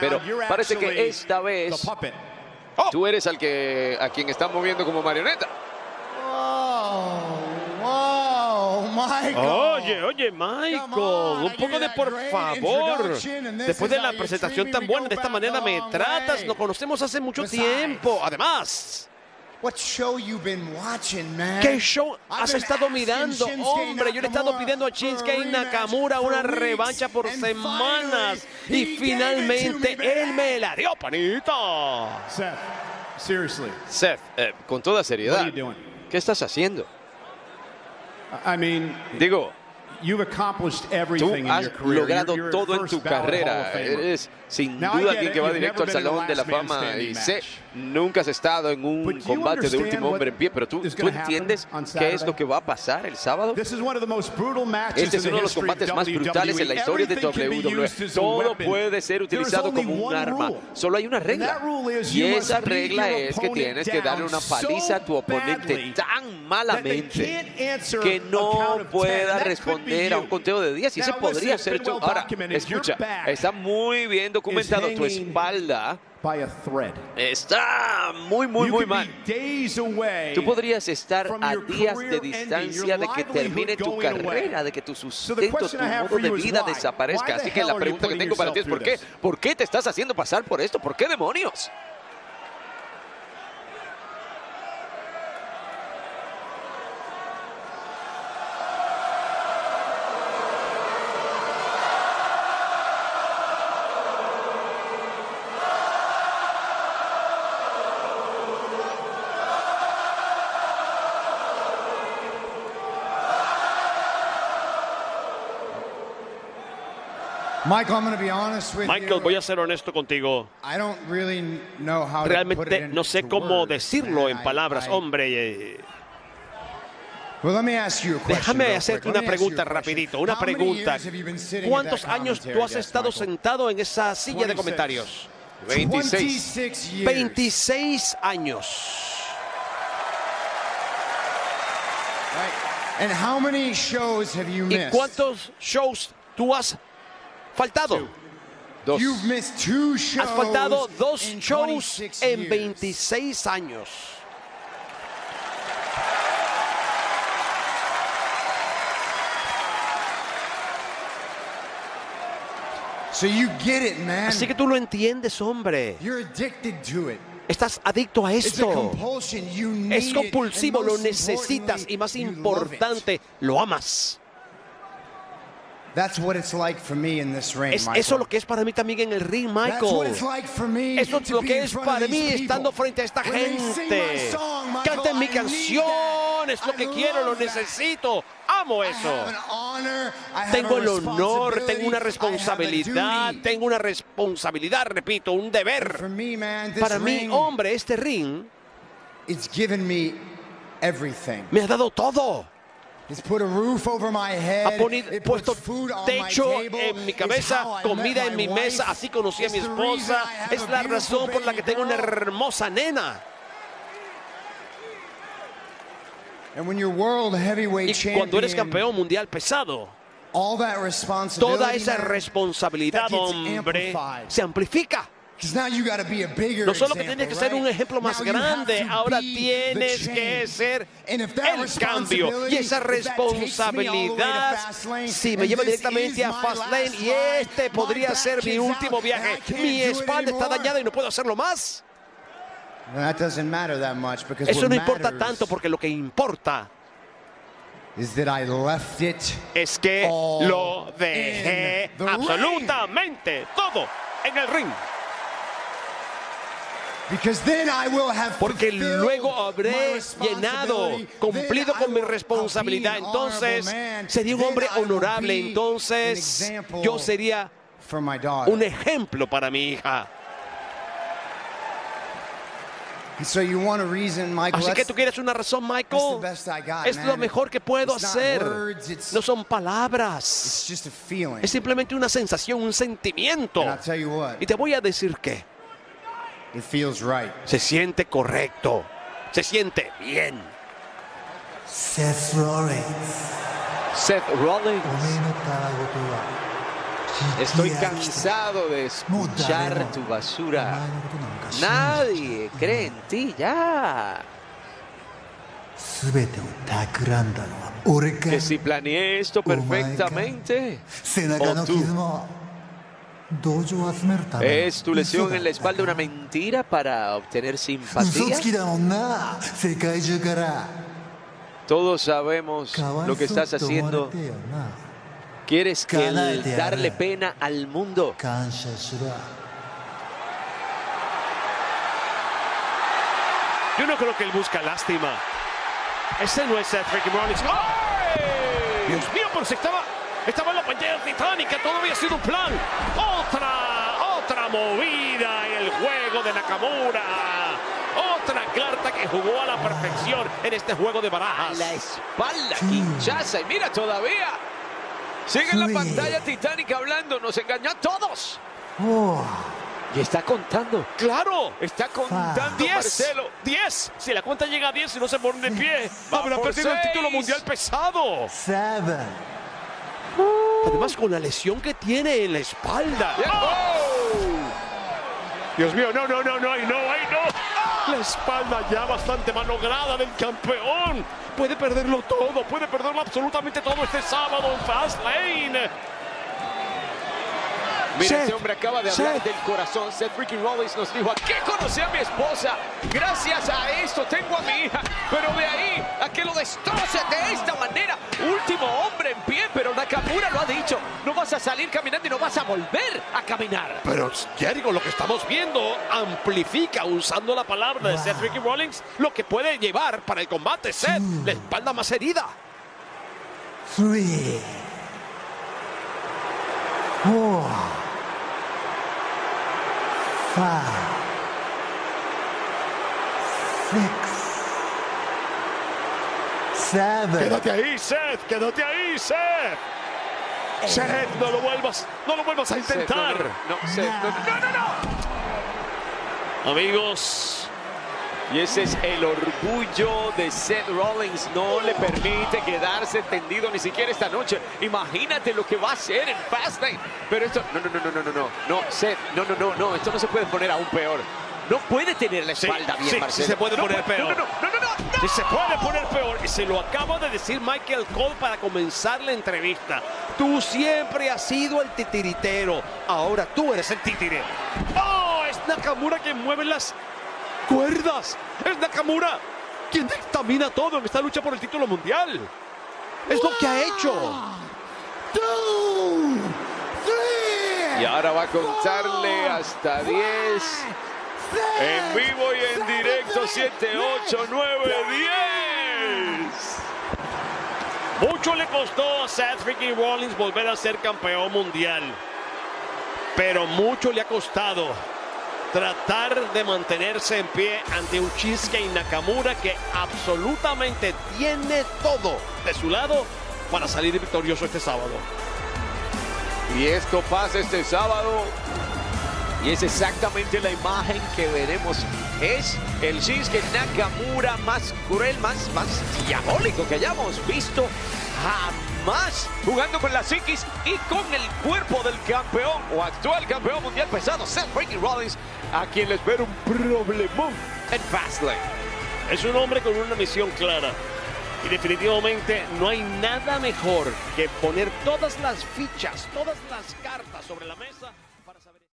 pero parece que esta vez tú eres al que a quien están moviendo como marioneta. Oye, oye, Michael, un poco de por favor. Después de la presentación tan buena, de esta manera me tratas. Nos conocemos hace mucho tiempo. Además, ¿qué show has estado mirando? Hombre, yo le he estado pidiendo a Shinsuke Nakamura una revancha por semanas. Y finalmente él me la dio, panita. Seth, eh, con toda seriedad, ¿qué estás haciendo? Digo, tú has logrado todo en tu carrera. Eres sin duda alguien que va directo al Salón de la Fama y sé, nunca has estado en un combate de último hombre en pie, pero tú, tú entiendes qué es lo que va a pasar el sábado. Este es uno de los combates más brutales en la historia de WWE. Todo puede ser utilizado como un arma. Solo hay una regla. Y esa regla es que tienes que darle una paliza a tu oponente tan malamente que no pueda responder a un conteo de 10. Y ese podría ser tu... Ahora, escucha, está muy bien documentado tu espalda está muy, muy, muy mal. Tú podrías estar a días de distancia de que termine tu carrera, de que tu sustento, tu modo de vida desaparezca. Así que la pregunta que tengo para ti es ¿por qué? ¿Por qué te estás haciendo pasar por esto? ¿Por qué demonios? Michael, voy a ser honesto contigo. Realmente no sé cómo decirlo en palabras, hombre. Déjame hacerte una pregunta rapidito, una pregunta. ¿Cuántos años tú has estado sentado en esa silla de comentarios? 26. 26 años. ¿Y cuántos shows tú has faltado. Dos. Has faltado dos shows en 26 años. Así que tú lo entiendes, hombre. Estás adicto a esto. Es compulsivo, lo necesitas y más importante, lo amas. Es eso lo que es para mí también en el ring, Michael. Eso es lo que es para mí estando frente a esta gente. Canten mi canción, es lo que quiero, lo necesito. Amo eso. Tengo el honor, tengo una responsabilidad, tengo una responsabilidad, repito, un deber. Para mí, hombre, este ring me ha dado todo. Ha puesto techo en mi cabeza, comida en mi mesa, así conocí a mi esposa. Es la razón por la que tengo una hermosa nena. Y cuando eres campeón mundial pesado, toda esa responsabilidad, hombre, se amplifica. No solo que tienes que ser un ejemplo más grande, ahora tienes que ser el cambio. Y esa responsabilidad, si me lleva directamente a Fastlane y este podría ser mi último viaje. Mi espalda está dañada y no puedo hacerlo más. Eso no importa tanto porque lo que importa es que lo dejé absolutamente todo en el ring. Porque luego habré llenado, cumplido con mi responsabilidad. Entonces, sería un hombre honorable. Entonces, yo sería un ejemplo para mi hija. Así que tú quieres una razón, Michael. Es lo mejor que puedo hacer. No son palabras. Es simplemente una sensación, un sentimiento. Y te voy a decir que se siente correcto. Se siente bien. Seth Rollins. Seth Rollins. Estoy cansado de escuchar tu basura. Nadie cree en ti ya. Que si planeé esto perfectamente, o tú. ¿Es tu lesión en la espalda una mentira para obtener simpatía? Todos sabemos lo que estás haciendo. Quieres darle pena al mundo. Yo no creo que él busca lástima. Ese no es Ricky Rollins. ¡Ay! Dios mío, pero se estaba, estaba en la pantalla titánica. Todo había sido un plan. Otra, otra movida en el juego de Nakamura. Otra carta que jugó a la perfección en este juego de barajas. La espalda, quinchaza. Y mira todavía. Sigue en la pantalla titánica hablando. Nos engañó a todos. Oh. Y está contando. ¡Claro! Está contando, diez, Marcelo. 10. Si la cuenta llega a 10 y no se pone de pie, habrá perdido el título mundial pesado. Seven. Además, con la lesión que tiene en la espalda. Oh. Dios mío, no, no, no, no, no, no. La espalda ya bastante malograda del campeón. Puede perderlo todo, puede perderlo absolutamente todo este sábado en Fastlane. Mira, ese hombre acaba de hablar del corazón. Seth Ricky Rollins nos dijo, qué conocí a mi esposa. Gracias a esto tengo a mi hija. Pero de ahí a que lo destroce de esta manera. Último hombre en pie, pero Nakamura lo ha dicho. No vas a salir caminando y no vas a volver a caminar. Pero Jericho, lo que estamos viendo amplifica, usando la palabra de Seth Ricky Rollins, lo que puede llevar para el combate. Seth, la espalda más herida. Three. Five, six, seven. Quédate ahí, Seth. Quédate ahí, Seth. Seth, no lo vuelvas, no lo vuelvas a intentar. no, Seth, no, no, no, no. Amigos, y ese es el orgullo de Seth Rollins. No le permite quedarse tendido ni siquiera esta noche. Imagínate lo que va a hacer en Fastlane. Pero esto... No, no, no, no, no, no. No, Seth, no, no, no, no. Esto no se puede poner aún peor. No puede tener la espalda bien, sí, Sí se puede poner peor. No, no, no, no, Sí se puede poner peor. Y se lo acaba de decir Michael Cole para comenzar la entrevista. Tú siempre has sido el titiritero. Ahora tú eres el titire. ¡Oh! Es Nakamura quien mueve las cuerdas. Es Nakamura quien dictamina todo en esta lucha por el título mundial. Es lo que ha hecho. Y ahora va a contarle hasta 10. En vivo y en directo, 7, 8, 9, 10. Mucho le costó a Seth Ricky Rollins volver a ser campeón mundial. Pero mucho le ha costado tratar de mantenerse en pie ante un Shinsuke Nakamura que absolutamente tiene todo de su lado para salir victorioso este sábado. Y esto pasa este sábado y es exactamente la imagen que veremos. Es el Shinsuke Nakamura más cruel, más, más diabólico que hayamos visto jamás más jugando con la psiquis y con el cuerpo del campeón o actual campeón mundial pesado, Seth Freaking Rollins, a quien les espera un problemón en Fastlane. Es un hombre con una misión clara. Y definitivamente no hay nada mejor que poner todas las fichas, todas las cartas sobre la mesa